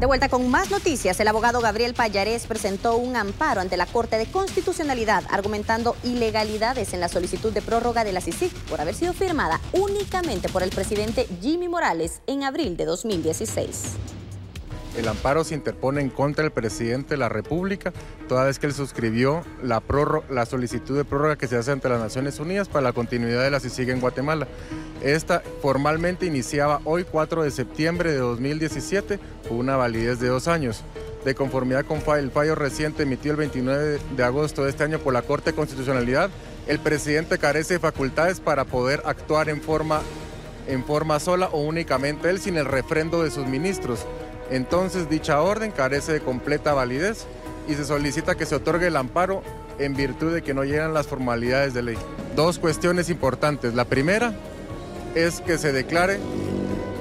De vuelta con más noticias, el abogado Gabriel Payarés presentó un amparo ante la Corte de Constitucionalidad argumentando ilegalidades en la solicitud de prórroga de la CICIG por haber sido firmada únicamente por el presidente Jimmy Morales en abril de 2016. El amparo se interpone en contra del presidente de la República, toda vez que él suscribió la, la solicitud de prórroga que se hace ante las Naciones Unidas para la continuidad de la CICIG en Guatemala. Esta formalmente iniciaba hoy 4 de septiembre de 2017 con una validez de dos años. De conformidad con el fallo reciente emitido el 29 de agosto de este año por la Corte de Constitucionalidad, el presidente carece de facultades para poder actuar en forma, en forma sola o únicamente él sin el refrendo de sus ministros. Entonces dicha orden carece de completa validez y se solicita que se otorgue el amparo en virtud de que no llegan las formalidades de ley. Dos cuestiones importantes. La primera, es que se declare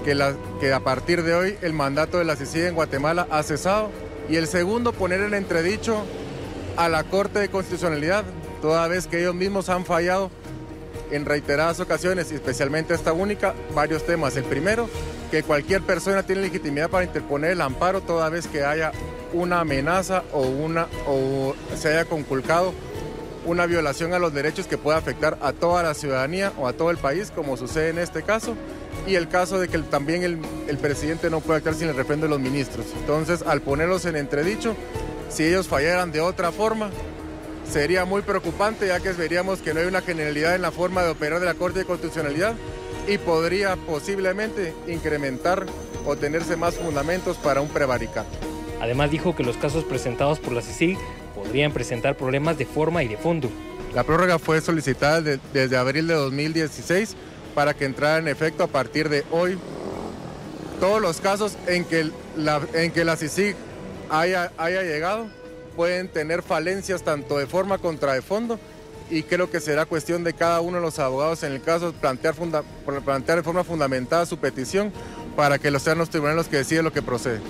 que, a partir de hoy el mandato de la CICIG en Guatemala ha cesado y el segundo poner en entredicho a la Corte de Constitucionalidad, toda vez que ellos mismos han fallado en reiteradas ocasiones, y especialmente esta única, varios temas. El primero, que cualquier persona tiene legitimidad para interponer el amparo toda vez que haya una amenaza o, una, o se haya conculcado una violación a los derechos que pueda afectar a toda la ciudadanía o a todo el país, como sucede en este caso, y el caso de que también el, presidente no puede actuar sin el refrendo de los ministros. Entonces, al ponerlos en entredicho, si ellos fallaran de otra forma, sería muy preocupante, ya que veríamos que no hay una generalidad en la forma de operar de la Corte de Constitucionalidad y podría posiblemente incrementar o tenerse más fundamentos para un prevaricato. Además dijo que los casos presentados por la CICIG podrían presentar problemas de forma y de fondo. La prórroga fue solicitada desde abril de 2016 para que entrara en efecto a partir de hoy. Todos los casos en que la, en que la CICIG haya, haya llegado pueden tener falencias tanto de forma contra de fondo y creo que será cuestión de cada uno de los abogados en el caso plantear, plantear de forma fundamentada su petición para que lo sean los tribunales los que deciden lo que procede.